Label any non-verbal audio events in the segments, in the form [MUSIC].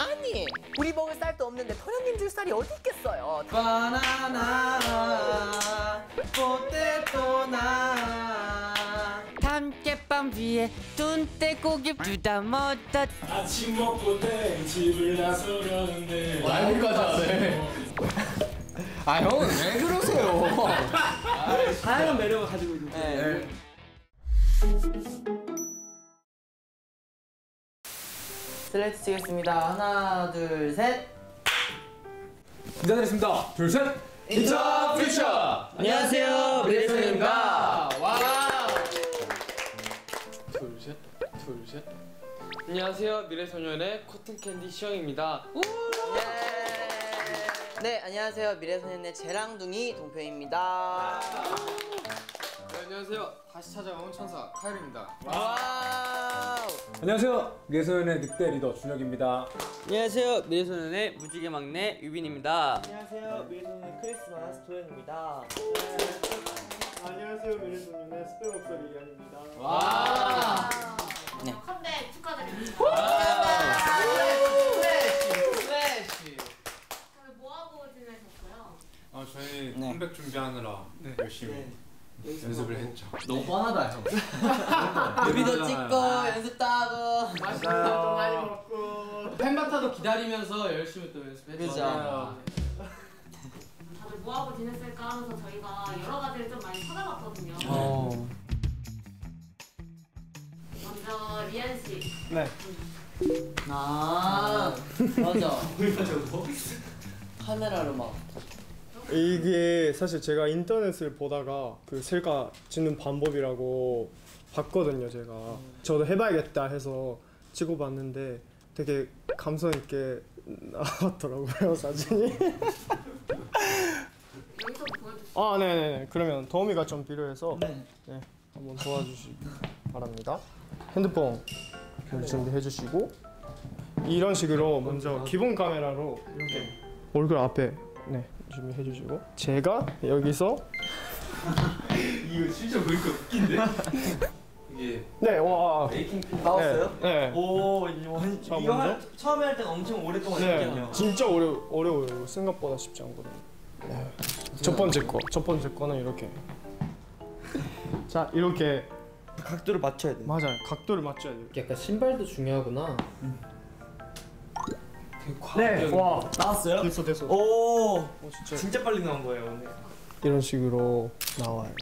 아니 우리 먹을 쌀도 없는데 토련님 줄 쌀이 어디 있겠어요? 바나나 포테토나. 담깨빵 위에 뚠떼고기 두다 먹다 아침 먹고 내 집을 나서려는데. 라이브까지 하네. 아 형은 왜 그러세요? 다양한 매력을 가지고 있는 네. 슬레이트 치겠습니다. 하나, 둘, 셋. 인사드리겠습니다. 둘 셋. Into Future. 안녕하세요, 미래소년입니다. 와. 둘 셋. 둘 셋. 안녕하세요. 미래소년의 cotton candy 시영입니다. 네, 안녕하세요. 미래소년의 재간둥이 동표입니다. 네, 안녕하세요. 다시 찾아온 천사 카엘입니다. Wow. 안녕하세요. 미래소년의 늑대 리더 준혁입니다. 안녕하세요. 미래소년의 무지개 막내 유빈입니다. 안녕하세요. 미래소년의 크리스마스 도현입니다. 안녕하세요. 미래소년의 숲의 목소리 리안입니다. 컴백 축하드립니다. 다들 뭐하고 지내셨어요? 어, 저희 컴백 준비하느라 열심히 연습을 했죠 너무 뻔하다 형 [LAUGHS] 뮤비도 찍고 연습도 하고. 맛있는 많이 먹고 팬바타도 기다리면서 열심히 또 연습했죠 그죠. 다들 뭐하고 지냈을까 하면서 저희가 여러 가지를 좀 많이 찾아봤거든요. 어. 먼저 리안 씨. 네 아, 맞아. 카메라로 막. 이게 사실 제가 인터넷을 보다가 그 셀카 찍는 방법이라고 봤거든요 제가. 저도 해봐야겠다 해서 찍어봤는데 되게 감성 있게 나왔더라고요 사진이. 아 네네네. 그러면 도우미가 좀 필요해서 네, 한번 도와주시기 바랍니다. 핸드폰 준비해 주시고 이런 식으로 먼저 기본 카메라로 이렇게 얼굴 앞에 네 준비해 주시고 제가 여기서 [LAUGHS] 이거 진짜 보니까 웃긴데 이게 네와 나왔어요? 네, 네. 오 이거 자, 이거 할, 먼저? 처음에 할 때는 엄청 오랫동안 네, 했거든요. 진짜 어려 어려워요 생각보다 쉽지 않거든요 네. 첫 번째 거 첫 번째 거는 이렇게 [LAUGHS] 자 이렇게 각도를 맞춰야 돼. 맞아요 각도를 맞춰야 돼요 약간 신발도 중요하구나 네 와 나왔어요? 됐어 됐어 오 어, 진짜 진짜 빨리 나온 거예요 오늘. 이런 식으로 나와요.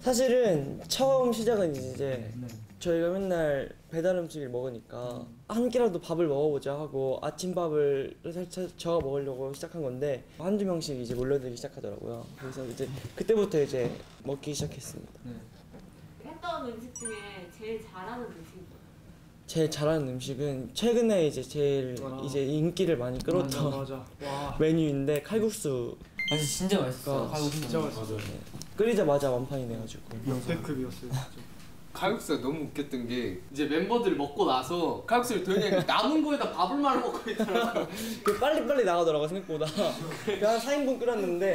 사실은 처음 시작은 이제 저희가 맨날 배달 음식을 먹으니까 한 끼라도 밥을 먹어보자 하고 아침밥을 살짝 저어 먹으려고 시작한 건데 한두 명씩 이제 몰려들기 시작하더라고요. 그래서 이제 그때부터 이제 먹기 시작했습니다. 했던 음식 중에 제일 잘하는 음식이? 제일 잘하는 음식은 최근에 이제 제일 이제 인기를 많이 끌었던 맞아. 와. [LAUGHS] 메뉴인데 칼국수 아 진짜 맛있어 가 진짜 맛있어. 끓이자마자 완판이 돼가지고 역대급이었어요. 칼국수가 너무 웃겼던 게 이제 멤버들이 먹고 나서 칼국수를 도현이 형이 남은 거에다 밥을 말아 먹고 있더라고요. [LAUGHS] 그 빨리빨리 나가더라고 생각보다. 그한 4인분 끓였는데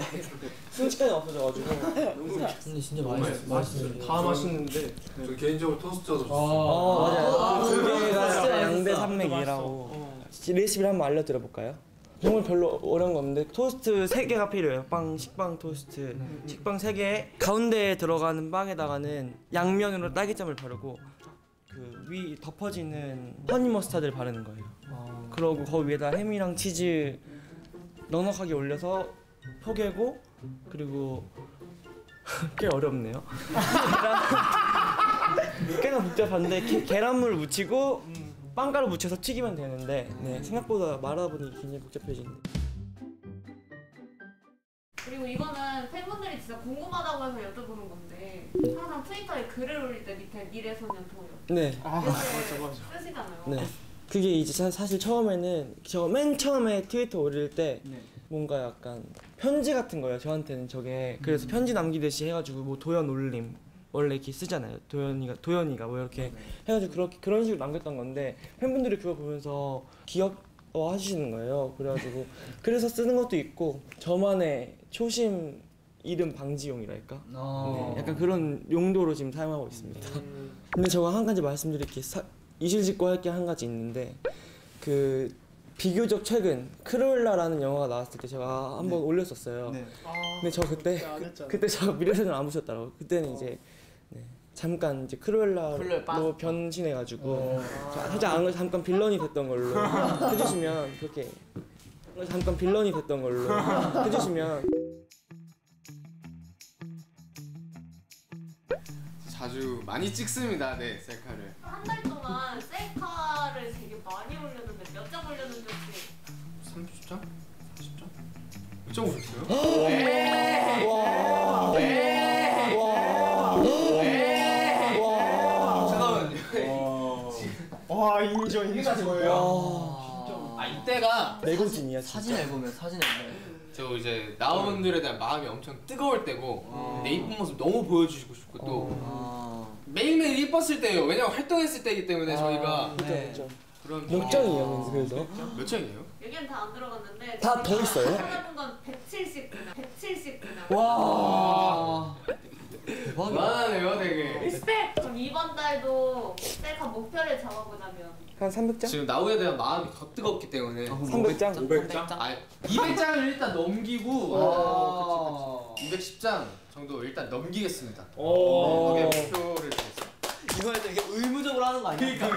순식간에 없어져가지고. 근데 진짜 맛있어 맛있어 다 맛있는데 저 개인적으로 토스트도 어 맞아요. 그두 개가 진짜 진짜 양대 맛있어. 산맥이라고. 레시피를 한번 알려드려 볼까요? 정말 별로 어려운 거 없는데 토스트 3개가 필요해요. 빵 식빵 토스트. 식빵 3개. 가운데에 들어가는 빵에다가는 양면으로 딸기잼을 바르고 그 위 덮어지는 허니 머스타드를 바르는 거예요. 그러고 거기 위에다 햄이랑 치즈 넉넉하게 올려서 포개고 그리고 [LAUGHS] 꽤 어렵네요. [LAUGHS] [LAUGHS] 꽤나 복잡한데 게- 계란물 묻히고 빵가루 묻혀서 튀기면 되는데 네, 생각보다 말아보니 굉장히 복잡해지네 그리고 이거는 팬분들이 진짜 궁금하다고 해서 여쭤보는 건데 항상 트위터에 글을 올릴 때 밑에 미래소년 도요 네, 아 맞아 맞아. 쓰시잖아요. 네. 그게 이제 사- 사실 처음에는 저 맨 처음에 트위터 올릴 때 뭔가 약간 편지 같은 거예요 저한테는 저게 그래서 편지 남기듯이 해가지고 뭐 도연 올림 원래 이렇게 쓰잖아요 도연이가 도연이가 뭐 이렇게 해가지고 그렇게 그런 식으로 남겼던 건데 팬분들이 그거 보면서 귀여워 하시는 거예요 그래가지고 [LAUGHS] 그래서 쓰는 것도 있고 저만의 초심 이름 방지용이랄까. 어. 네, 약간 그런 용도로 지금 사용하고 있습니다. [LAUGHS] 근데 저거 한 가지 말씀드릴 게 사, 이실직고 할 게 한 가지 있는데 그 비교적 최근 크루엘라라는 영화가 나왔을 때 제가 한번 올렸었어요. 근데 저 그때 안 그, 했잖아. 그때 저 미래생을 안 보셨더라고. 그때는 이제 네, 잠깐 이제 크루엘라로. 변신해가지고 자, 살짝 안 그래도 잠깐 빌런이 됐던 걸로 [LAUGHS] 해주시면 그렇게 잠깐 빌런이 됐던 걸로 [LAUGHS] 해주시면 자주 많이 찍습니다. 네 셀카를. 한 달 동안 셀카를 되게 많이 올렸는데 몇 장 올렸는지 혹시 30장? 40장? 몇장? 잠깐만요. 와 인정 인정 아 레고진이야 진짜. 사진 앨범이야 사진 앨범. 저 이제 나원들에 대한 마음이 엄청 뜨거울 때고 내 이쁜 모습 너무 보여주고 싶고 또 아. 매일매일 이뻤을 때예요. 왜냐면 활동했을 때이기 때문에 저희가 그죠 네. 그죠. 그런 몇 장이에요 그래서? 몇 장이에요? 여기는 다 안 들어갔는데 다 더 있어요? 찾아본 건 179장 179장 와. 대박이야. 많아요 되게. Respect! 그럼 이번 달도 셀카 목표를 잡아보자면 한 300장? 지금 나우에 대한 마음이 더 뜨겁기 때문에 300장? 500장? 아 200장을 일단 넘기고 아. 210장 정도 일단 넘기겠습니다. 오. 그게 목표를. 이번에도 이게 의무적으로 하는 거 아니야?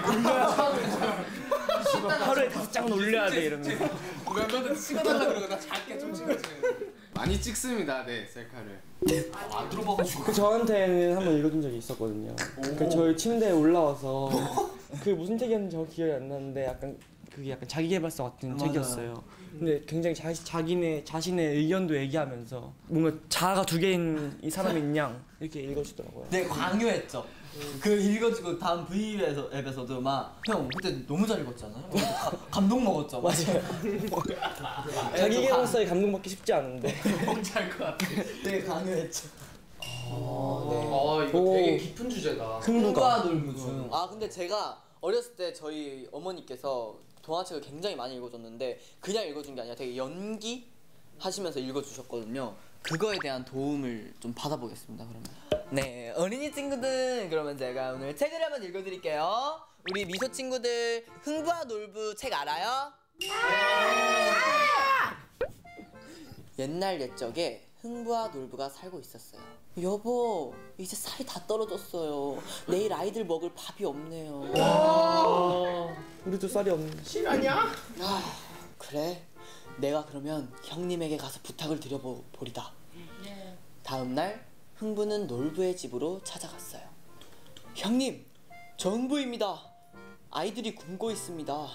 하루에 다섯 장은 올려야 돼 이러면. 멤버들 찍어달라 그러고 나 작게 좀 찍어주세요. 많이 찍습니다, 네 셀카를. 안 들어봐가지고. 그 저한테는 한번 읽어준 적이 있었거든요. 그 저희 침대에 올라와서 [LAUGHS] 그 무슨 책이었는지 정확히 기억이 안 나는데 약간 그게 약간 자기계발서 같은 맞아요. 책이었어요. 근데 굉장히 자, 자기네 자신의 의견도 얘기하면서 뭔가 자아가 두 개인 이 사람인 양 이렇게 읽어주더라고요. 네 광유했죠. 그 읽어주고 다음 V앱에서 앱에서도 막 형 그때 너무 잘 읽었잖아요. 가- 감동 먹었죠. [LAUGHS] 맞아요. 자기계발서에 감동받기 쉽지 않은데. [LAUGHS] 잘것 같아. 되게 강요했죠. 아 이거 오. 되게 깊은 주제다. 흥부가 놀부 중. 아 근데 제가 어렸을 때 저희 어머니께서 동화책을 굉장히 많이 읽어줬는데 그냥 읽어준 게 아니라 되게 연기 하시면서 읽어주셨거든요. 그거에 대한 도움을 좀 받아보겠습니다. 그러면. 네 어린이 친구들 그러면 제가 오늘 책을 한번 읽어드릴게요. 우리 미소 친구들 흥부와 놀부 책 알아요? 옛날 옛적에 흥부와 놀부가 살고 있었어요. 여보, 이제 살이 다 떨어졌어요. 내일 아이들 먹을 밥이 없네요. 우리도 쌀이 없는. 실화냐? 아, 그래? 내가 그러면 형님에게 가서 부탁을 드려보리다. 다음 날 흥부는 놀부의 집으로 찾아갔어요. 형님, 저 흥부입니다. 아이들이 굶고 있습니다.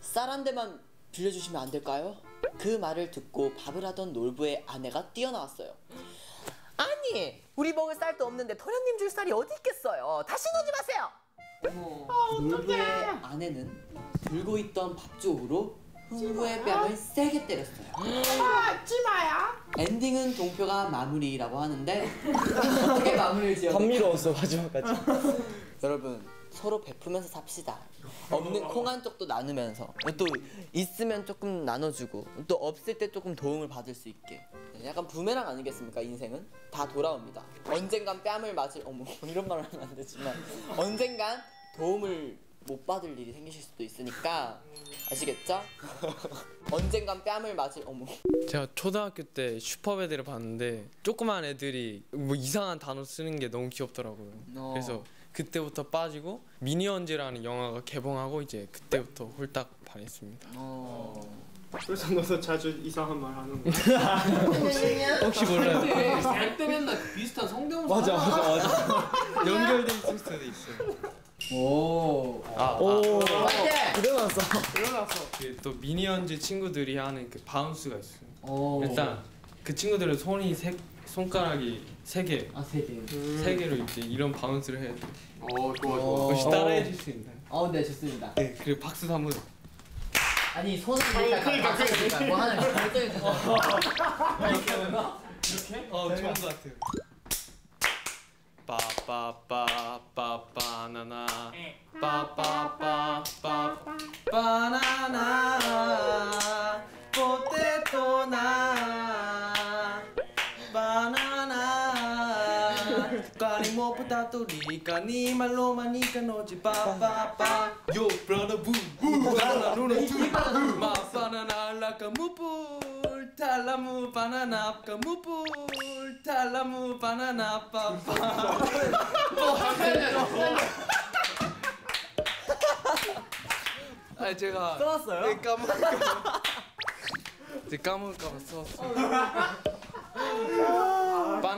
쌀 한 대만 빌려주시면 안 될까요? 그 말을 듣고 밥을 하던 놀부의 아내가 뛰어나왔어요. 아니 우리 먹을 쌀도 없는데 도련님 줄 쌀이 어디 있겠어요? 다시 오지 마세요. 놀부의 아내는 들고 있던 밥쪽으로 흥부의 뺨을 세게 때렸어요. 엔딩은 동표가 마무리라고 하는데 어떻게 마무리를 지어? 감미로웠어 마지막까지. 여러분 서로 베푸면서 삽시다. 없는 콩한 쪽도 나누면서 또 있으면 조금 나눠주고 또 없을 때 조금 도움을 받을 수 있게 약간 부메랑 아니겠습니까 인생은 다 돌아옵니다. 언젠간 뺨을 맞을 어머 [LAUGHS] 이런 말을 하면 안 되지만 언젠간 도움을 못 받을 일이 생기실 수도 있으니까 아시겠죠? [LAUGHS] 언젠간 뺨을 맞을 어머 제가 초등학교 때 슈퍼배드를 봤는데 조그만 애들이 뭐 이상한 단어 쓰는 게 너무 귀엽더라고요. 어. 그래서 그때부터 빠지고 미니언즈라는 영화가 개봉하고 이제 그때부터 홀딱 반했습니다. 그래서 너도 자주 이상한 말 하는 거야? 혹시 몰라요? 네, 살때 맨날 그 비슷한 성대모사. 맞아 맞아 맞아. 연결돼 있을 수도 있어요. 오. 아, 오 아 일어났어. 그또 미니언즈 친구들이 하는 그 bounce가 있어요. 오. 일단 그 친구들은 손이 세 손가락이 세 개, 아 세 개. 세 개로 이제 이런 bounce를 해야 돼. 어 좋아 좋아. 혹시 따라해 줄 수 있나요? 어, 네 좋습니다. 네, 그리고 박수도 한번. 아니 손을 이렇게 할까? 그러니까 뭐 하나 결정해 주세요. 이렇게 하는 거? 어, 좋은 것 같아요. 빠빠빠 바나나 빠빠빠 빠 바나나 포테토나 바나나 무엇보다 또리까 니 말로만 니까 노지 빠빠빠 요 브라더 부부 바나나 누나 마 바나나 라까 무뿔 탈라무 바나나 까 무뿔 탈라무 바나나 빠빠 아 제가 써왔어요? 네, 까먹을까 [LAUGHS] 제가 까먹을까봐 써왔어요 [LAUGHS]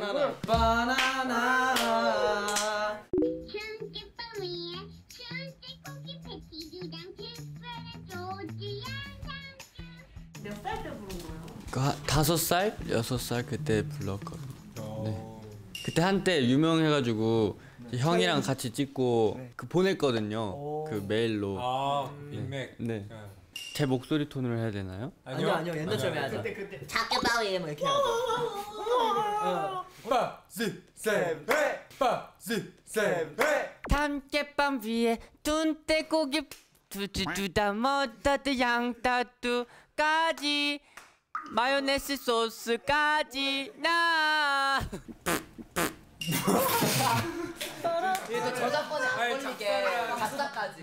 바나나 바나나 몇 살 때 부른 거예요? 그 하- 다섯 살, 여섯 살 그때 불렀거든요. 네. 그때 한때 유명해가지고 형이랑 같이 찍고 그 보냈거든요. 그 메일로. 아 네. 인맥. 네. 제 목소리 톤으로 해야 되나요? 아니요 아니요 옛날처럼 해야죠. 그때 그때 작게바위에 뭐 이렇게 해야죠. 담깨밤 위에 둔대고기 두두두다 뭐다드 양다두까지 마요네즈 소스까지 나 [LAUGHS] 이게 저작권에 안 걸리게 가사까지.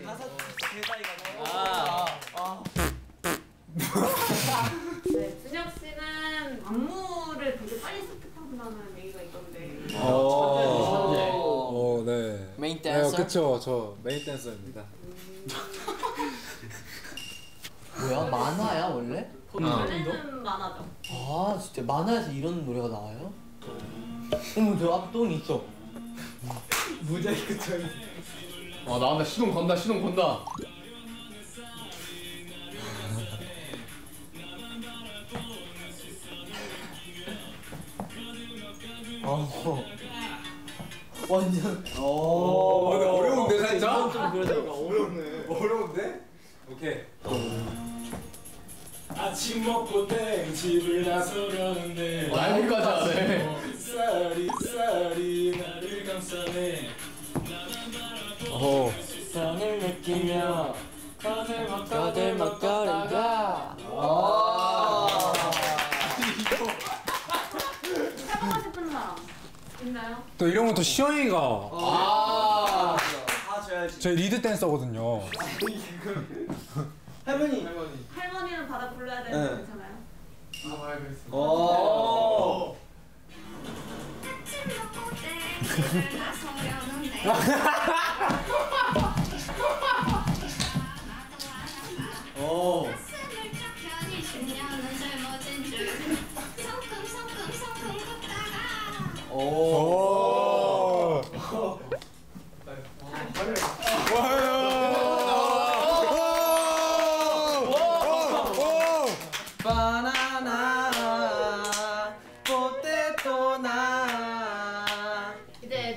네, 준혁 씨는 안무를 되게 빨리 습득한다는 얘기가 있던데. 오, 네. 메인 네, 댄서? 그쵸. 저 메인 댄서입니다. [LAUGHS] 뭐야 만화야 원래? 원래는 많아죠. 아 진짜 만화에서 이런 노래가 나와요? 어머 저 앞에 똥이 있어. 모자이크 처리. 아 나온다 시동 건다 시동 건다. 어. 완전. 어, 근데 어려운데 살짝? 좀 그러다가 어렵네. 어려운데? 오케이. 아침 먹고 땡 집을 나서려는데 라이브까지 하네. 쌀이 쌀이 나를 감싸네 어. 산을 느끼며 거들먹거리가. 해보고 싶은 사람 있나요? 또 이런 것도 시영이가 아. 아. 저희 리드 댄서거든요. 할머니. 할머니는 받아 불러야 되는 거 네. 괜찮아요? 오. 오. 오.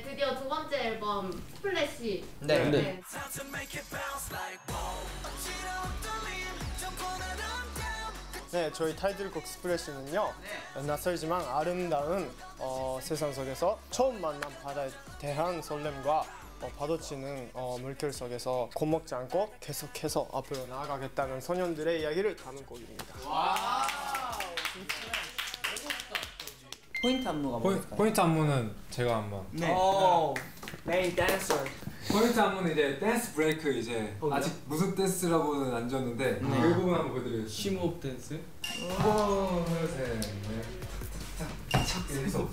드디어 두 번째 앨범 스플래시. 네. 네, 저희 타이틀곡 Splash는요. 낯설지만 아름다운 어, 세상 속에서 처음 만난 바다에 대한 설렘과 어, 파도치는 어, 물결 속에서 겁먹지 않고 계속해서 앞으로 나아가겠다는 소년들의 이야기를 담은 곡입니다. 포인트 안무가 포인, 뭐일까요? 포인트 안무는 제가 한번. 네. 오. 메인 댄서. 포인트 안무는 이제 dance break 이제 어, 아직 무슨 댄스라고는 안 줬는데 그 부분 한번 보여드리겠습니다. 심호흡 댄스 하나, 셋, 넷. 착착착 해서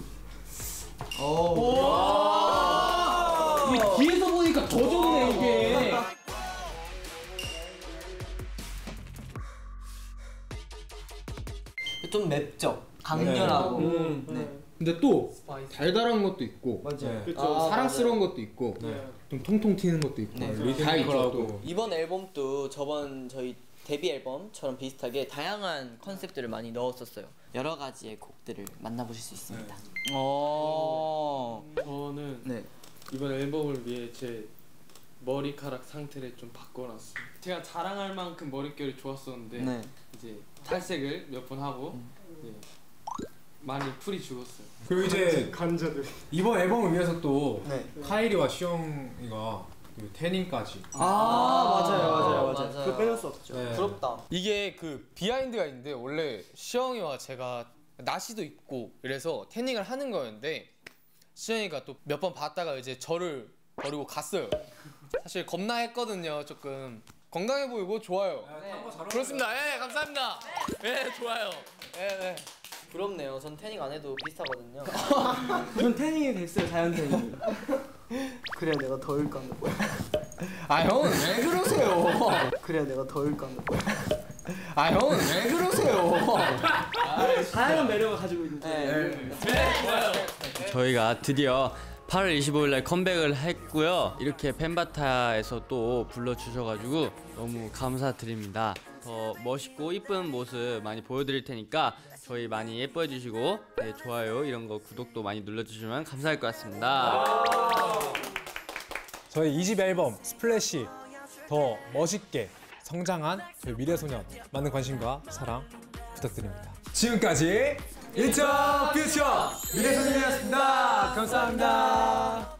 이게 뒤에서 보니까 더 좋네 이게. 좀 맵죠. 강렬하고. 음. 네. 근데 또 달달한 것도 있고 맞아요 그렇죠. 아, 사랑스러운 것도 있고 좀 통통 튀는 것도 있고 네. 다 있죠 또. 이번 앨범도 저번 저희 데뷔 앨범처럼 비슷하게 다양한 컨셉들을 많이 넣었었어요. 여러 가지의 곡들을 만나보실 수 있습니다. 어. 저는 네. 이번 앨범을 위해 제 머리카락 상태를 좀 바꿔놨어요 제가 자랑할 만큼 머릿결이 좋았었는데 네. 이제 탈색을 몇 번 하고 이제 많이 풀이 죽었어요 그리고 이제 간자들. 이번 앨범을 위해서 또 네. 카이리와 시영이가 그 태닝까지. 아 맞아요 맞아요 아, 맞아요 맞아요. 그거 빼놓을 수 없죠 네. 부럽다. 이게 그 비하인드가 있는데 원래 시영이와 제가 나시도 있고 이래서 태닝을 하는 거였는데 수현이가 또 몇 번 봤다가 이제 저를 버리고 갔어요. 사실 겁나 했거든요. 조금 건강해 보이고 좋아요. 그렇습니다. 예, 감사합니다. 예, 좋아요. 예, 네. 부럽네요. 전 태닝 안 해도 비슷하거든요. [LAUGHS] 전 태닝이 됐어요 자연 태닝. 그래야 내가 덜 까는 거야. 아 형은 왜 그러세요? 그래야 내가 덜 까는 거야. 아 형은 왜 그러세요? 다양한 매력을 가지고 있는데. 저희가 드디어 8월 25일 날 컴백을 했고요. 이렇게 펜바타에서 또 불러주셔가지고 너무 감사드립니다. 더 멋있고 이쁜 모습 많이 보여드릴 테니까 저희 많이 예뻐해 주시고 네, 좋아요 이런 거 구독도 많이 눌러주시면 감사할 것 같습니다. 저희 2집 앨범 Splash 더 멋있게 성장한 저희 미래소년 많은 관심과 사랑 부탁드립니다. 지금까지 Into Future 미래소년이었습니다. 감사합니다.